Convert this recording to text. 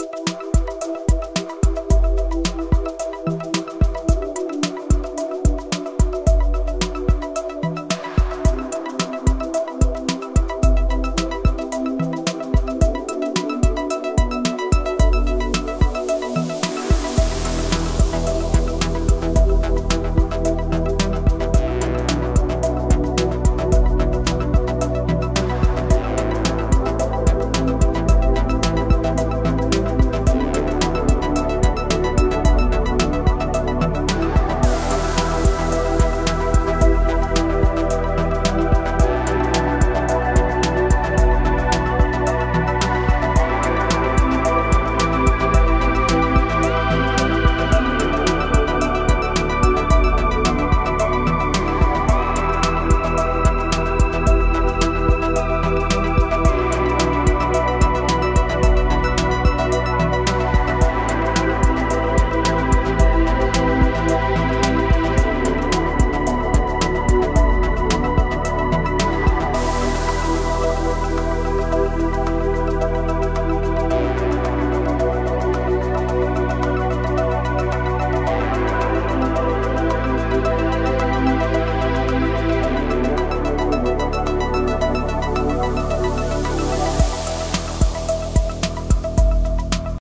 you